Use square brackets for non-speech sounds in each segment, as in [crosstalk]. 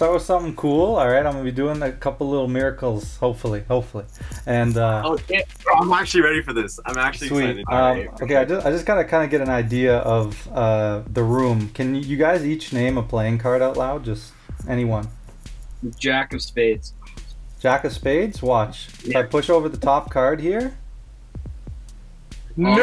start with something cool. All right, I'm gonna be doing a couple little miracles, hopefully, hopefully. And uh, Oh, yeah. I'm actually ready for this. I'm actually sweet. excited. All Um, right. okay, I just I just gotta kind of get an idea of uh, the room. Can you guys each name a playing card out loud? Just anyone. Jack of Spades. Jack of Spades. Watch. If I push over the top card here. No!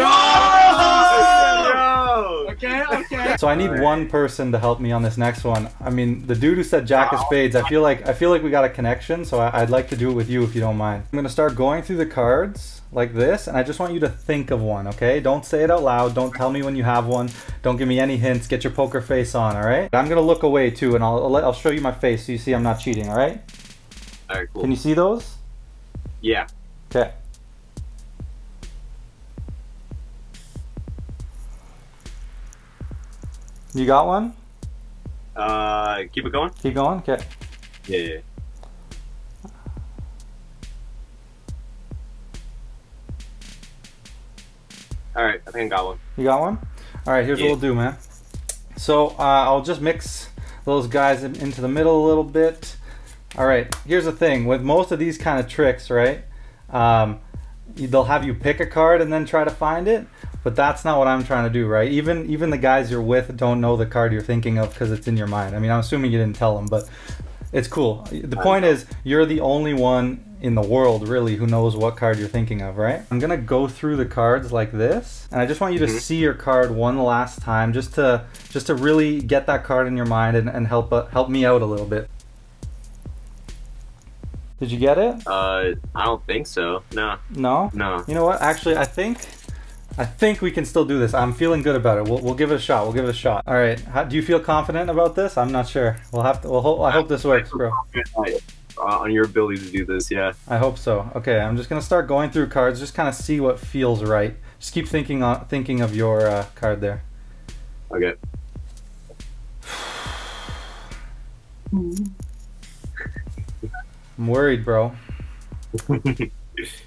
So I need Alright. one person to help me on this next one. I mean, the dude who said Jack of Spades, I feel like I feel like we got a connection, so I, I'd like to do it with you if you don't mind. I'm gonna start going through the cards like this, and I just want you to think of one, okay? Don't say it out loud. Don't tell me when you have one. Don't give me any hints. Get your poker face on, all right? I'm gonna look away too, and I'll I'll, I'll show you my face so you see I'm not cheating, all right? All right, cool. Can you see those? Yeah. Okay. You got one? Uh, keep it going. Keep going. Okay. Yeah. yeah. All right, I think I got one. You got one? All right, here's Yeah. what we'll do, man. So uh, I'll just mix those guys in, into the middle a little bit. All right, here's the thing with most of these kind of tricks, right? Um, they'll have you pick a card and then try to find it, but that's not what I'm trying to do, right? Even even the guys you're with don't know the card you're thinking of because it's in your mind. I mean, I'm assuming you didn't tell them, but it's cool. The point is, you're the only one in the world really who knows what card you're thinking of, right? I'm gonna go through the cards like this, and I just want you to Mhm. see your card one last time, just to just to really get that card in your mind and, and help uh, help me out a little bit. Did you get it? Uh, I don't think so. No, No. no. You know what? Actually, I think I think we can still do this. I'm feeling good about it. We'll, we'll give it a shot. We'll give it a shot. All right. How, do you feel confident about this? I'm not sure. We'll have to. We'll hope, I hope this works, bro. Uh, on your ability to do this, yeah. I hope so. Okay, I'm just gonna start going through cards, just kind of see what feels right. Just keep thinking on thinking of your uh, card there. Okay. [sighs] I'm worried, bro. [laughs]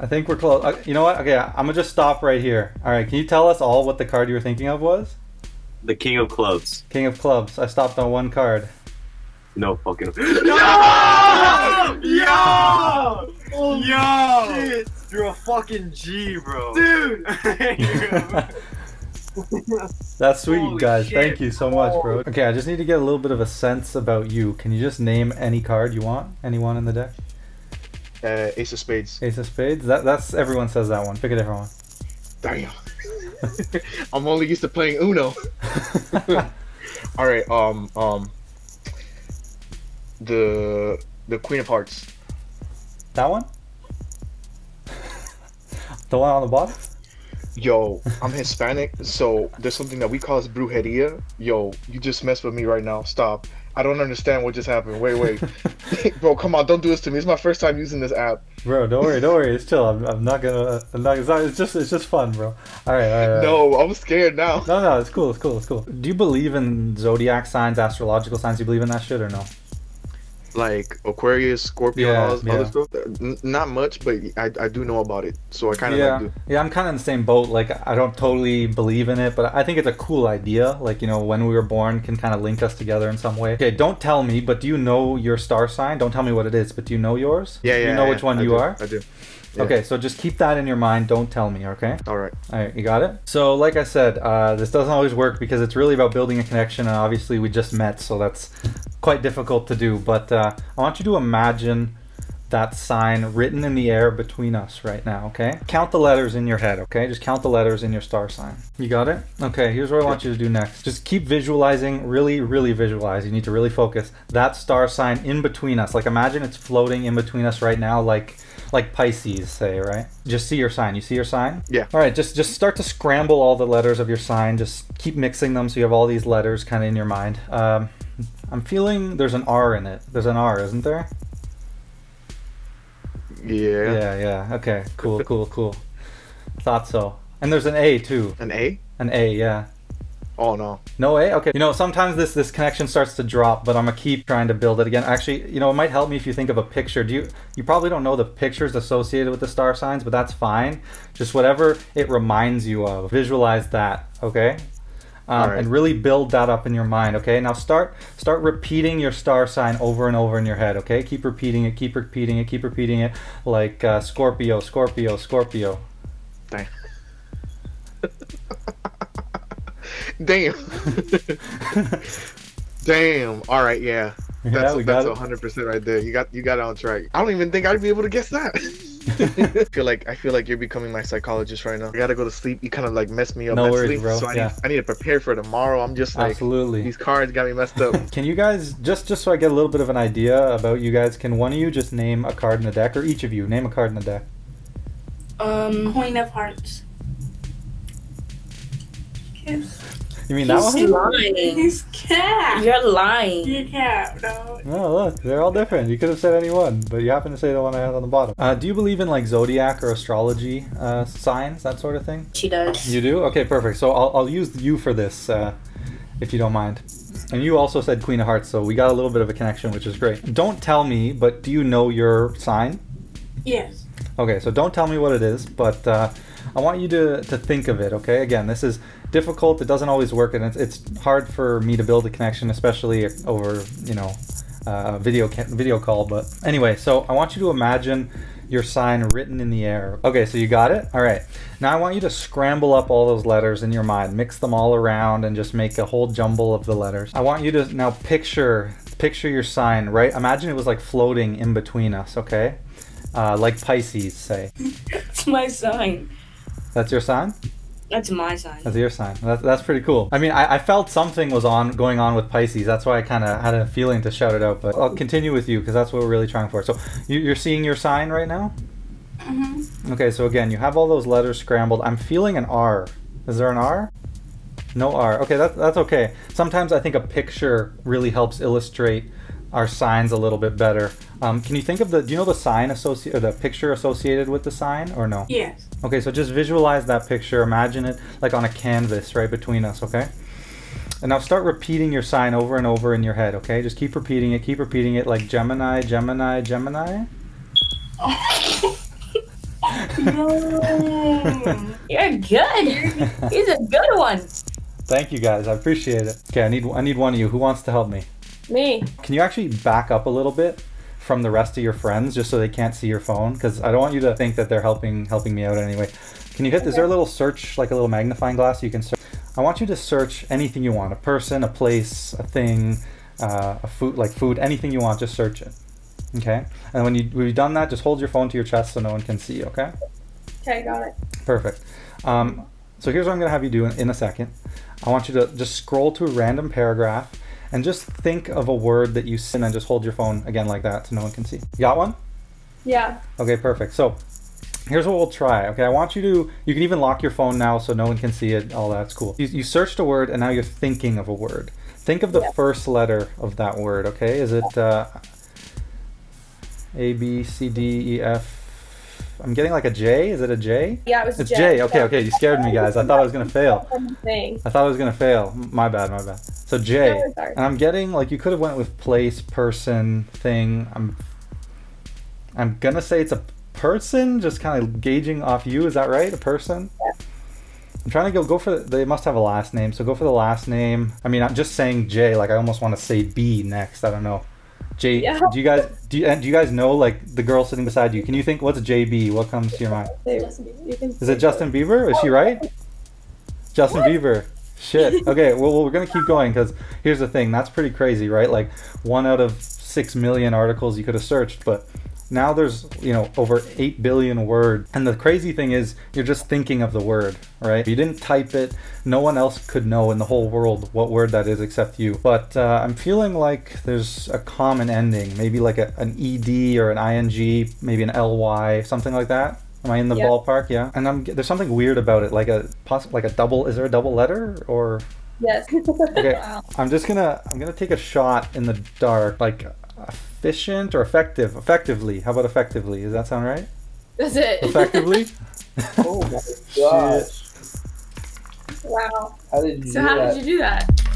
I think we're close. Uh, you know what? Okay, I'm gonna just stop right here. All right, can you tell us all what the card you were thinking of was? the king of clubs. King of Clubs. I stopped on one card. No fucking. [laughs] Yo! Yo! Yo! Shit. You're a fucking G, bro. Dude! [laughs] That's sweet, Holy guys. shit. Thank you so much, bro. Okay, I just need to get a little bit of a sense about you. Can you just name any card you want? Anyone in the deck? Uh, Ace of Spades. Ace of Spades. That that's everyone says that one. Pick a different one. Damn. [laughs] I'm only used to playing Uno. [laughs] [laughs] All right. Um. Um. The the Queen of Hearts. that one? the one on the bottom? Yo, I'm Hispanic, so there's something that we call as brujeria. Yo, you just messed with me right now. Stop. I don't understand what just happened. Wait, wait, [laughs] bro, come on, don't do this to me. It's my first time using this app. Bro, don't worry, don't worry. It's chill. I'm, I'm not gonna. I'm not. It's, not, it's just. It's just fun, bro. All right, all right. All right. No, I'm scared now. No, no, it's cool. It's cool. It's cool. Do you believe in zodiac signs, astrological signs? Do you believe in that shit or no? Like Aquarius, Scorpio, Yeah, all this yeah. other stuff. N- not much, but I, I do know about it, so I kind of yeah, like yeah. I'm kind of in the same boat. Like, I don't totally believe in it, but I think it's a cool idea. Like, you know, when we were born can kind of link us together in some way. Okay, don't tell me, but do you know your star sign? Don't tell me what it is, but do you know yours? Yeah, Do yeah. You know yeah, which one I you do, are? I do. Yeah. Okay, so just keep that in your mind. Don't tell me, okay? All right. All right, you got it. So, like I said, uh, this doesn't always work because it's really about building a connection, and obviously we just met, so that's quite difficult to do. But uh, I want you to imagine that sign written in the air between us right now. Okay? Count the letters in your head. Okay? Just count the letters in your star sign. You got it? Okay. Here's what I want you to do next. Just keep visualizing. Really, really visualize. You need to really focus that star sign in between us. Like imagine it's floating in between us right now, like like Pisces, say, right? Just see your sign. You see your sign? Yeah. All right, just just start to scramble all the letters of your sign. Just keep mixing them so you have all these letters kind of in your mind. Um, I'm feeling there's an R in it. There's an R, isn't there? Yeah. Yeah, yeah. Okay, cool, cool, cool. Thought so. And there's an A too. An A? An A, yeah. Oh no. No A? Okay. You know, sometimes this this connection starts to drop, but I'm gonna keep trying to build it again. Actually, you know, it might help me if you think of a picture. Do you you probably don't know the pictures associated with the star signs, but that's fine. Just whatever it reminds you of. Visualize that, okay? Um, Alright. and really build that up in your mind. Okay, now start start repeating your star sign over and over in your head. Okay, keep repeating it, keep repeating it, keep repeating it, like uh, Scorpio, Scorpio, Scorpio. [laughs] Damn. [laughs] Damn. All right. Yeah. yeah, That's we got that's hundred percent right there. You got you got it on track. I don't even think I'd be able to guess that. [laughs] [laughs] I feel like I feel like you're becoming my psychologist right now. I gotta go to sleep. You kind of like messed me up No mentally, worries, bro. so I Yeah. need I need to prepare for tomorrow. I'm just like Absolutely. these cards got me messed up. [laughs] Can you guys just just so I get a little bit of an idea about you guys? Can one of you just name a card in the deck, or each of you name a card in the deck? Um, Queen of Hearts. Kiss. You mean that He's one? lying. He's cat. You're lying. You're cat, no. No, look, they're all different. You could have said any one, but you happen to say the one I had on the bottom. Uh, do you believe in like zodiac or astrology uh, signs, that sort of thing? She does. You do? Okay, perfect. So I'll, I'll use you for this, uh, if you don't mind. And you also said Queen of Hearts, so we got a little bit of a connection, which is great. Don't tell me, but do you know your sign? Yes. Okay, so don't tell me what it is, but uh, I want you to, to think of it, okay? Again, this is difficult. It doesn't always work, and it's, it's hard for me to build a connection, especially over, you know, uh, video video call. But anyway, so I want you to imagine your sign written in the air. Okay, so you got it? All right. Now I want you to scramble up all those letters in your mind, mix them all around, and just make a whole jumble of the letters. I want you to now picture picture your sign, right? Imagine it was like floating in between us, okay? Uh, like Pisces, say. [laughs] That's my sign. That's your sign? That's my sign. That's your sign. That's, that's pretty cool. I mean, I, I felt something was on going on with Pisces. That's why I kind of had a feeling to shout it out. But I'll continue with you because that's what we're really trying for. So you, you're seeing your sign right now. Mm-hmm. Okay. So again, you have all those letters scrambled. I'm feeling an R. Is there an R? No R. Okay, that's that's okay. Sometimes I think a picture really helps illustrate our signs a little bit better. Um, can you think of the? Do you know the sign associated or the picture associated with the sign or no? Yes. Okay, so just visualize that picture. Imagine it like on a canvas right between us, okay? And now start repeating your sign over and over in your head, okay? Just keep repeating it, keep repeating it like Gemini, Gemini, Gemini. no. [laughs] You're good. He's a good one. Thank you guys, I appreciate it. Okay, I need I need one of you. Who wants to help me? Me. Can you actually back up a little bit from the rest of your friends just so they can't see your phone? Because I don't want you to think that they're helping helping me out anyway. Can you hit? Is there a little search, like a little magnifying glass you can search? I want you to search anything you want: a person, a place, a thing, uh, a food, like food, anything you want. Just search it. Okay. And when you when you've done that, just hold your phone to your chest so no one can see. Okay. Okay, got it. Perfect. Um, so here's what I'm going to have you do in, in a second. I want you to just scroll to a random paragraph and just think of a word that you see and then just hold your phone again like that so no one can see. You got one? Yeah. Okay, perfect. So here's what we'll try. Okay, I want you to, you can even lock your phone now so no one can see it. All that's cool. You, you searched a word and now you're thinking of a word. Think of the Yeah. first letter of that word, okay? Is it uh, A, B, C, D, E, F? I'm getting like a J. Is it a J? Yeah, it was It's J. Okay, okay. You scared me, guys. I thought I was gonna [laughs] fail. I thought I was gonna fail. My bad. My bad. So J. And I'm getting like you could have went with place, person, thing. I'm. I'm gonna say it's a person. Just kind of gauging off you. Is that right? A person. Yeah. I'm trying to go go for. They must have a last name, so go for the last name. I mean, I'm just saying J. Like I almost want to say B next. I don't know. J. Yeah. Do you guys do you, and do you guys know like the girl sitting beside you? Can you think what's JB? What comes to your mind? Is it Justin Bieber? Is she right? Justin Bieber. Shit. [laughs] Okay, well, well we're gonna keep going because here's the thing. That's pretty crazy, right? Like one out of six million articles you could have searched, but now there's you know over eight billion words. And the crazy thing is, you're just thinking of the word, right? You didn't type it. No one else could know in the whole world what word that is except you. But uh, I'm feeling like there's a common ending, maybe like a, an ed or an ing, maybe an ly, something like that. Am I in the Yeah. ballpark? Yeah. And I'm there's something weird about it, like a poss- like a double. Is there a double letter or? Yes. [laughs] Okay. Wow. I'm just gonna I'm gonna take a shot in the dark, like efficient or effective. Effectively. How about effectively? Does that sound right? That's it. Effectively. [laughs] Oh my gosh. Wow. How did you So do how that? did you do that?